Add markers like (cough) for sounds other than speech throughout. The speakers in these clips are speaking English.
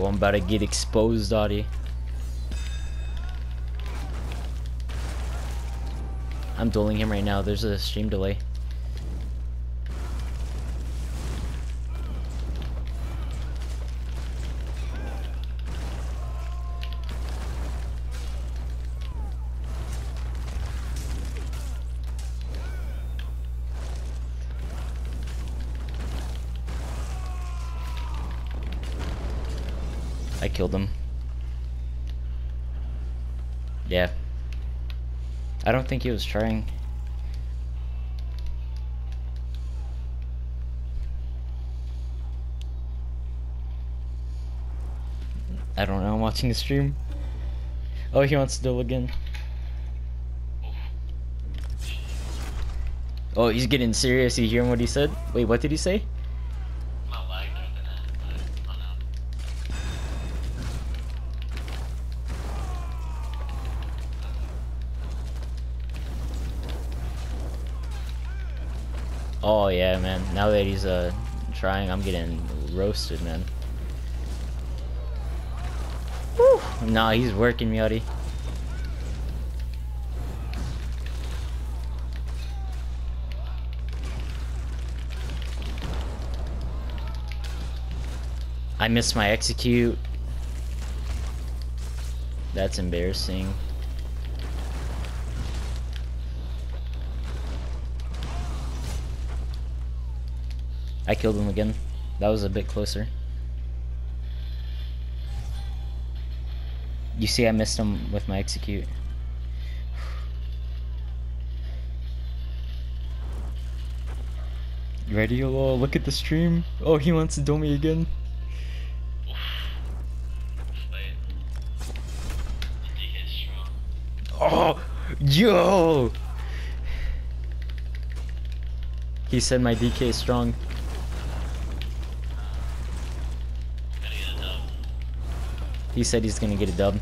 Oh, I'm about to get exposed, Audie. I'm dueling him right now. There's a stream delay. I killed him. Yeah. I don't think he was trying. I don't know, I'm watching the stream. Oh, he wants to duel again. Oh, he's getting serious. You hearing what he said? Wait, what did he say? Oh yeah, man. Now that he's uh trying, I'm getting roasted, man. Woo! Nah, he's working me. I missed my execute. That's embarrassing. I killed him again. That was a bit closer. You see I missed him with my execute. (sighs) You ready? Oh, look at the stream. Oh, he wants to duel me again. Wait. DK is (sighs) strong. Oh, yo! He said my DK is strong. He said he's gonna get a dub.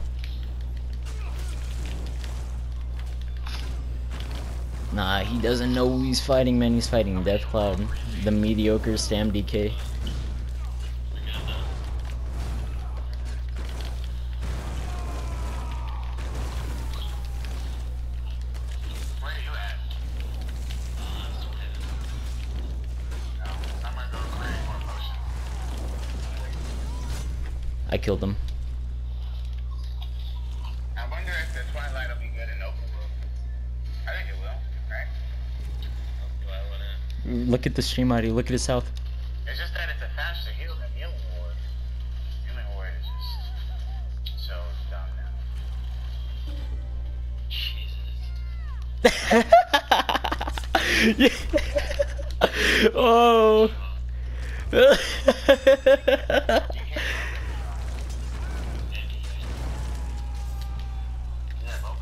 Nah, he doesn't know who he's fighting, man. He's fighting Death Cloud, the mediocre Stam DK. We get a dub. Where are you at? Uh, that's what it is. No, I'm gonna go create more potions. I killed him. I wonder if the Twilight will be good in open world. I think it will, right? Do I wanna? Look at the stream ID. Look at his health. It's just that it's a faster heal than Healing Ward. Healing Ward is just so dumb now. Jesus. (laughs) oh. Yeah, oh.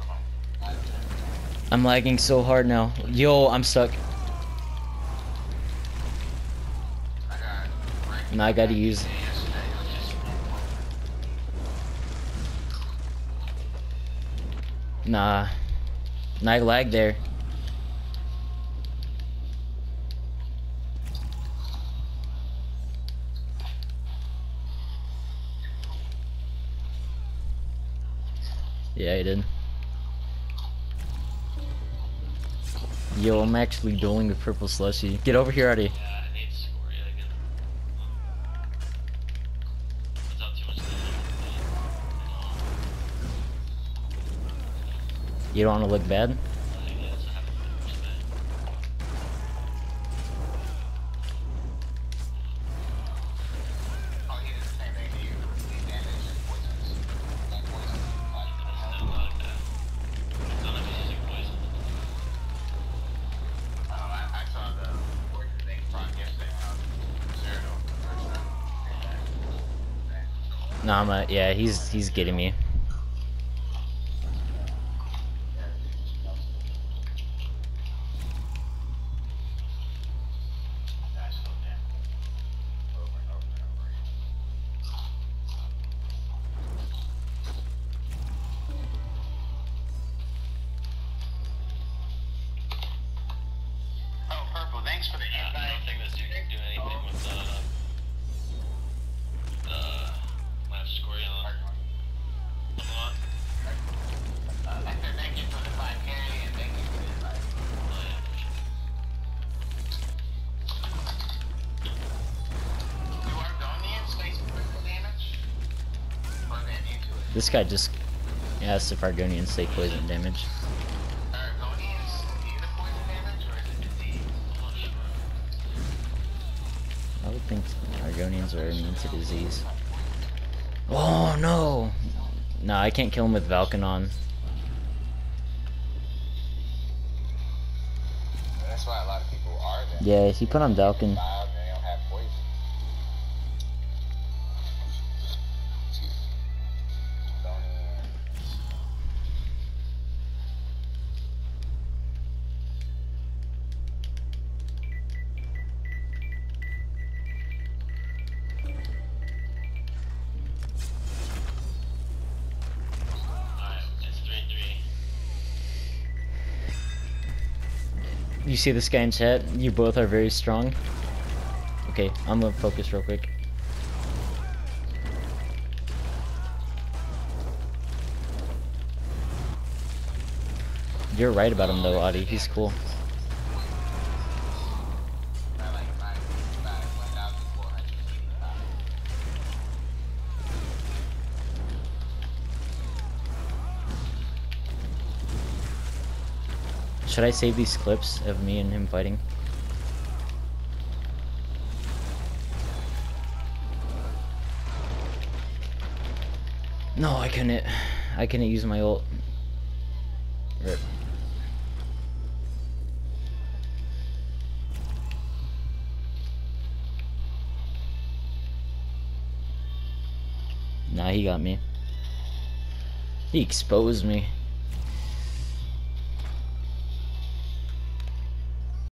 both. (laughs) I'm lagging so hard now. Yo, I'm stuck. I Now I gotta use. Nah. I lag there. Yeah, I did. Yo, I'm actually dueling with Purple Slushy. Get over here, Artie. Yeah, I need to score yet again. Without too much damage. You don't want to look bad? I guess I haven't put much bad. Oh, he did the same thing to you. He damaged and poisons. And poison. Like, Still like that. None of us using poison. um, I, I saw the poison thing from yesterday when I was in Cyrodiil for the first time. And, Nah, I'm a, yeah, he's he's getting me. This guy just asked if Argonians take poison damage. Argonians do the poison damage or is it disease? I'm not sure. I would think Argonians are immune to disease. Oh no! No, I can't kill him with Valkanon. That's why a lot of people are there. Yeah, he put on Valken. You see this guy in chat? You both are very strong. Okay, I'm gonna focus real quick. You're right about him though, Adi. He's cool. Should I save these clips of me and him fighting? No, I couldn't. I couldn't use my ult. Rip. Nah, he got me. He exposed me.